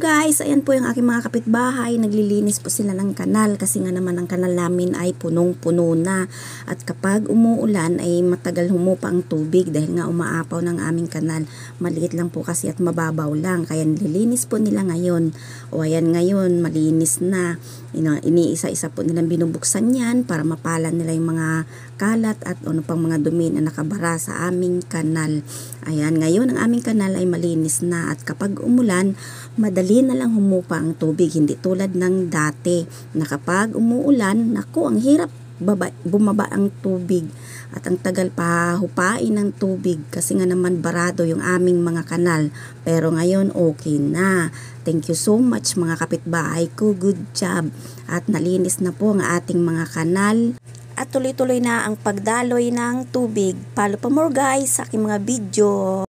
guys, ayan po yung aking mga kapitbahay. Naglilinis po sila ng kanal kasi nga naman ang kanal namin ay punong-puno na. At kapag umuulan ay matagal humupa ang tubig dahil nga umaapaw ng aming kanal. Maliit lang po kasi at mababaw lang. Kaya nililinis po nila ngayon. O ayan ngayon, malinis na. Iniisa-isa po nilang binubuksan yan para mapalan nila yung mga kalat at ano pang mga dumi na nakabara sa aming kanal. Ayan, ngayon ang aming kanal ay malinis na at kapag umulan, madali na lang humupa ang tubig, hindi tulad ng dati na kapag umuulan, naku, ang hirap baba, bumaba ang tubig. At ang tagal pa hupain ng tubig kasi nga naman barado yung aming mga kanal. Pero ngayon okay na. Thank you so much mga kapitbahay ko. Good job. At nalinis na po ang ating mga kanal. At tuloy-tuloy na ang pagdaloy ng tubig. Follow pa more guys sa aking mga video.